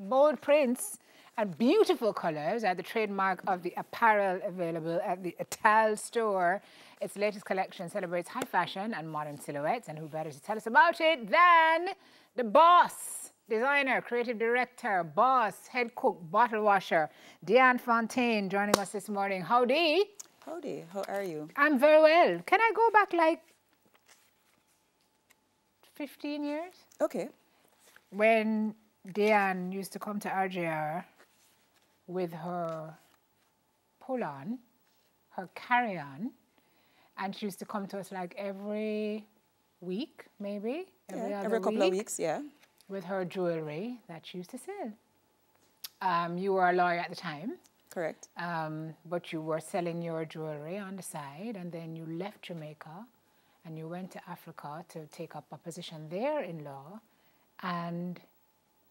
Bold prints and beautiful colors are the trademark of the apparel available at the Etal store. Its latest collection celebrates high fashion and modern silhouettes. And who better to tell us about it than the boss, designer, creative director, boss, head cook, bottle washer, Deean Fontaine joining us this morning. Howdy. Howdy, how are you? I'm very well. Can I go back like 15 years? Okay. When Deean used to come to RJR with her pull-on, her carry-on, and she used to come to us like every week, maybe every, yeah, every couple week, of weeks, yeah, with her jewelry that she used to sell. Um, you were a lawyer at the time, correct? Um, but you were selling your jewelry on the side, and then you left Jamaica, and you went to Africa to take up a position there in law, and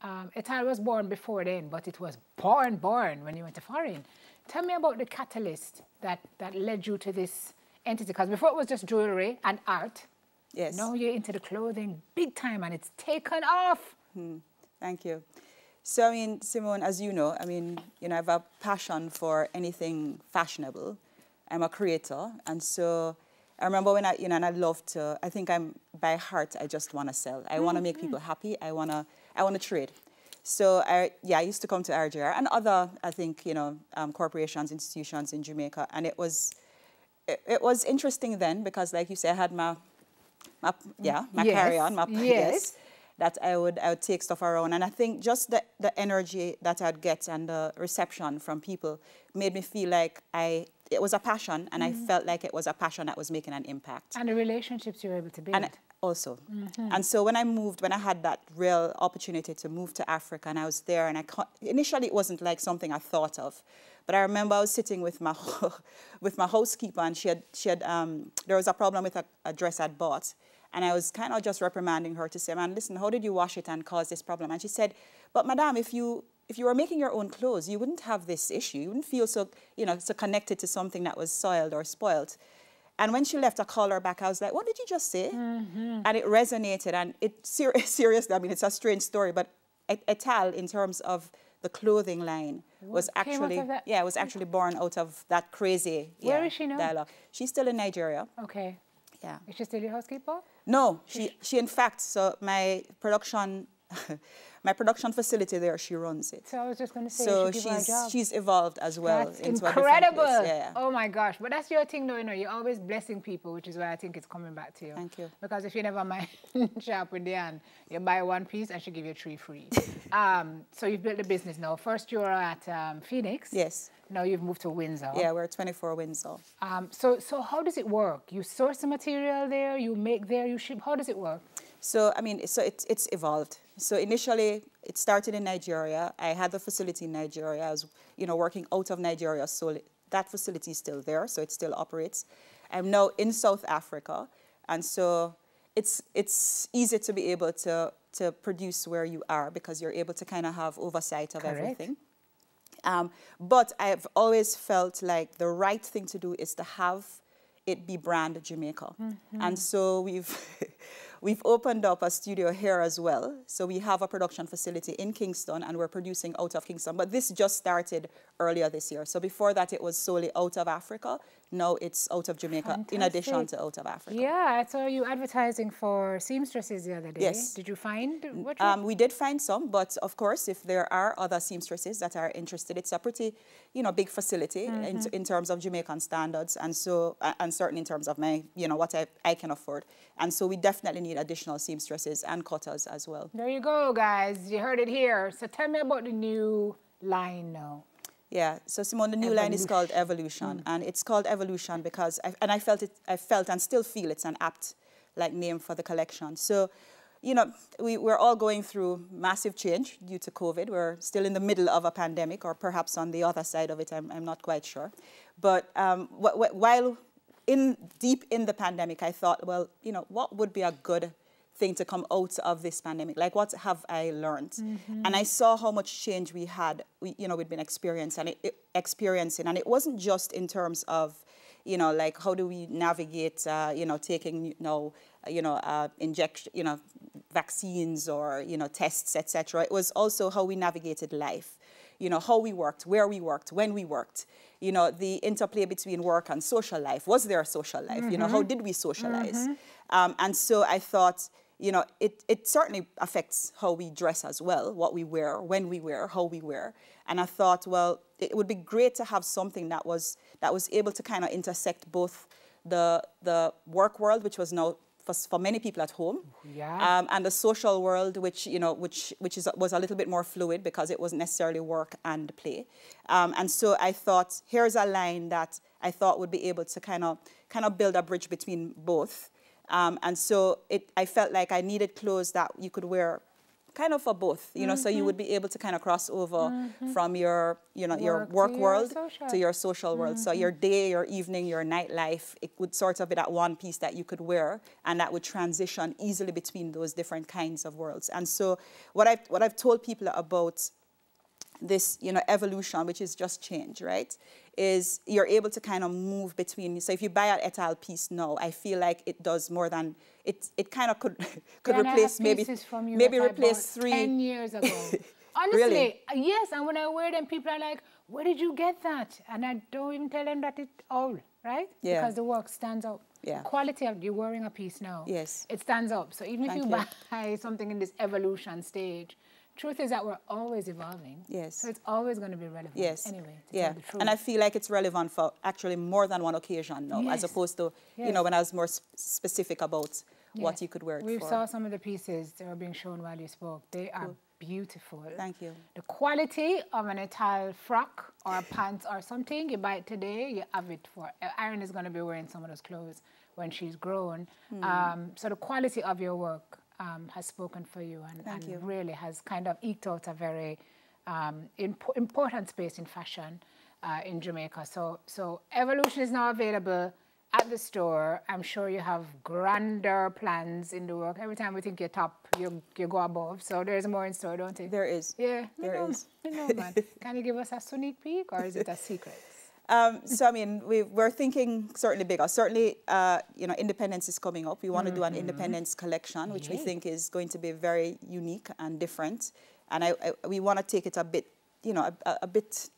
um, Etal was born before then, but it was born, born when you went to foreign. Tell me about the catalyst that, that led you to this entity, because before it was just jewelry and art. Yes. Now you're into the clothing big time and it's taken off. Hmm. Thank you. So, I mean, Simone, as you know, I mean, you know, I have a passion for anything fashionable. I'm a creator. And so I remember when I, you know, and I love to, I think I'm, by heart, I just want to sell. I mm -hmm. want to make people happy. I want to I want to trade. So I, yeah, I used to come to RJR and other, I think, you know, um, corporations, institutions in Jamaica, and it was, it, it, was interesting then because, like you said, I had my, my yeah, my yes. carry-on, my yes. yes, that I would, I would take stuff around, and I think just the, the energy that I'd get and the reception from people made me feel like I, it was a passion, and mm -hmm. I felt like it was a passion that was making an impact. And the relationships you were able to build. And also. Mm -hmm. And so when I moved, when I had that real opportunity to move to Africa and I was there and I, initially it wasn't like something I thought of, but I remember I was sitting with my, with my housekeeper and she had, she had um, there was a problem with a, a dress I'd bought. And I was kind of just reprimanding her to say, man, listen, how did you wash it and cause this problem? And she said, but madam, if you, if you were making your own clothes, you wouldn't have this issue. You wouldn't feel so, you know, so connected to something that was soiled or spoiled. And when she left, I called her back. I was like, what did you just say? Mm -hmm. And it resonated. And it ser seriously, I mean, it's a strange story, but Etal, in terms of the clothing line, what was actually, yeah, was actually born out of that crazy Where yeah, is she now? dialogue. She's still in Nigeria. Okay. Yeah. Is she still your housekeeper? No, she, she in fact, so my production my production facility there, she runs it. So I was just going to say, so she's she's evolved as well. That's incredible. Yeah. Oh my gosh, but that's your thing, though. You know, you're always blessing people, which is why I think it's coming back to you. Thank you. Because if you never mind shop with Diane, you buy one piece and she give you three free. um, so you've built a business now. First, you were at um, Phoenix. Yes. Now you've moved to Windsor. Yeah, we're 24 Windsor. Um, so, so how does it work? You source the material there, you make there, you ship. How does it work? So, I mean, so it, it's evolved. So initially, it started in Nigeria. I had the facility in Nigeria. I was, you know, working out of Nigeria. So that facility is still there, so it still operates. I'm now in South Africa, and so it's it's easy to be able to to produce where you are because you're able to kind of have oversight of Correct. everything. Um, but I've always felt like the right thing to do is to have it be brand Jamaica. Mm -hmm. And so we've We've opened up a studio here as well. So we have a production facility in Kingston and we're producing out of Kingston. But this just started earlier this year. So before that, it was solely out of Africa. Now it's out of Jamaica Fantastic. in addition to out of Africa. Yeah, I saw you advertising for seamstresses the other day. Yes. Did you find what um, We did find some, but of course, if there are other seamstresses that are interested, it's a pretty, you know, big facility mm -hmm. in, mm-hmm. in terms of Jamaican standards and so, and certain in terms of my, you know, what I, I can afford. And so we definitely need additional seamstresses and cutters as well. There you go, guys. You heard it here. So tell me about the new line now. Yeah, so Simone, the new Evolution. line is called Evolution, mm. and it's called Evolution because, I, and I felt it, I felt and still feel it's an apt like name for the collection. So, you know, we, we're all going through massive change due to COVID. We're still in the middle of a pandemic, or perhaps on the other side of it, I'm, I'm not quite sure. But um, while in deep in the pandemic, I thought, well, you know, what would be a good thing to come out of this pandemic? Like, what have I learned? Mm -hmm. And I saw how much change we had, we, you know, we'd been experiencing and, it, it, experiencing. And it wasn't just in terms of, you know, like how do we navigate, uh, you know, taking, you know, you know, uh, injection, you know, vaccines or you know tests, etc. It was also how we navigated life. You know how we worked, where we worked, when we worked. You know the interplay between work and social life. Was there a social life? You know how did we socialize? Um, and so I thought you know, it, it certainly affects how we dress as well, what we wear, when we wear, how we wear. And I thought, well, it would be great to have something that was that was able to kind of intersect both the the work world, which was now for, for many people at home, Yeah. um, and the social world, which you know, which which is was a little bit more fluid because it wasn't necessarily work and play. Um, and so I thought, here's a line that I thought would be able to kind of kind of build a bridge between both. Um, and so it, I felt like I needed clothes that you could wear kind of for both, you know, so you would be able to kind of cross over mm-hmm. from your, you know, your Work to work your world to your social world. So your mm-hmm. day, your evening, your nightlife, it would sort of be that one piece that you could wear and that would transition easily between those different kinds of worlds. And so what I've, what I've told people about this you know evolution which is just change right is you're able to kind of move between so if you buy an etal piece now i feel like it does more than it it kind of could could replace maybe from you maybe replace three 10 years ago. Honestly, Really? yes. And when I wear them, people are like, where did you get that? And I don't even tell them that it's old, right? Yeah. Because the work stands out. Yeah. Quality of you're wearing a piece now. Yes. It stands up. So even Thank if you. you buy something in this evolution stage, truth is that we're always evolving. Yes. So it's always going to be relevant. Yes. Anyway, to yeah. tell the truth. And I feel like it's relevant for actually more than one occasion now, as opposed to, you know, when I was more sp- specific about what you could wear We saw some of the pieces that were being shown while you spoke. They are beautiful. Thank you. The quality of an Etal frock or pants or something, you buy it today, you have it for. Erin is going to be wearing some of those clothes when she's grown. Hmm. Um, so the quality of your work um, has spoken for you and, and you. really has kind of eked out a very um, impo- important space in fashion uh, in Jamaica. So, so Evolution is now available at the store. I'm sure you have grander plans in the work. Every time we think you're top, you, you go above. So there's more in store, don't it? There is. Yeah, we you know, is. we know, man. Can you give us a sneak peek, or is it a secret? Um, so I mean, we, we're thinking certainly bigger. Certainly, uh, you know, independence is coming up. We want to do an independence collection, which we think is going to be very unique and different. And I, I, we want to take it a bit, you know, a, a, a bit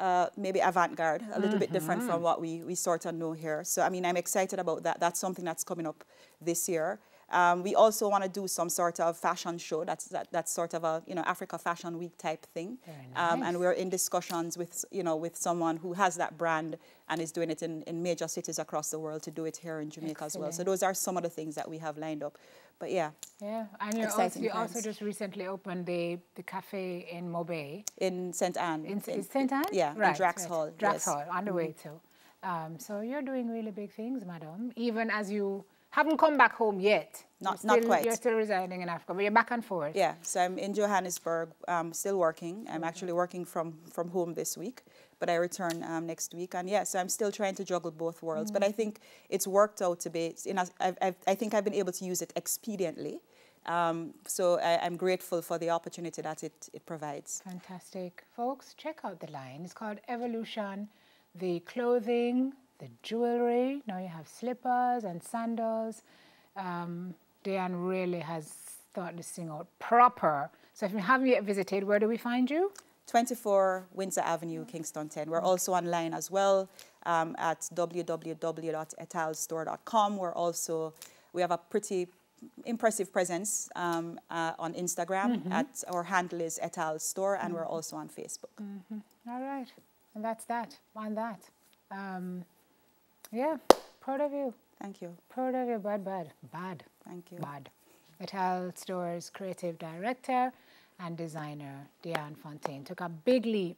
uh, maybe avant-garde, a little bit different from what we, we sort of know here. So, I mean, I'm excited about that. That's something that's coming up this year. Um, we also want to do some sort of fashion show. That's that, that's sort of a you know Africa Fashion Week type thing. Very um, and we're in discussions with you know with someone who has that brand and is doing it in, in major cities across the world to do it here in Jamaica as well. So those are some of the things that we have lined up. But yeah, Yeah, and you also, you also just recently opened the, the cafe in Mobay. in St. Ann. In, in St. Ann? Yeah, right, in Drax right. Hall. Drax yes. Mm-hmm. Hall, on the way to. Um, so you're doing really big things, madam, even as you haven't come back home yet. Not- You're not still- quite. You're still residing in Africa, but you're back and forth. Yeah, so I'm in Johannesburg, um, still working. I'm actually working from, from home this week, but I return um, next week. And yeah, so I'm still trying to juggle both worlds. But I think it's worked out to be, in a, I've, I've, I think I've been able to use it expediently. Um, so I, I'm grateful for the opportunity that it, it provides. Fantastic. Folks, check out the line. It's called Evolution. The clothing, the jewelry. Now you have slippers and sandals. Um, Diane really has thought this thing out proper. So if you haven't yet visited, where do we find you? 24 Windsor Avenue, Kingston 10. We're also online as well um, at www.etalstore.com. We're also, we have a pretty impressive presence um, uh, on Instagram. At Our handle is Etal Store, and we're also on Facebook. All right. And that's that. On that. Um, yeah, proud of you. Thank you. Proud of you. Bad, bad. Bad. Thank you. Bad. Etal Store's creative director and designer, Diane Fontaine, took a big leap,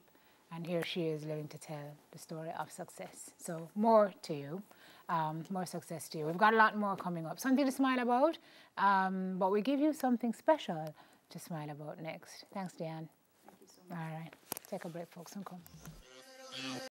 and here she is living to tell the story of success. So, more to you, um, more success to you. We've got a lot more coming up, something to smile about, um, but we give you something special to smile about next. Thanks, Diane. All right. Take a break, folks, and come.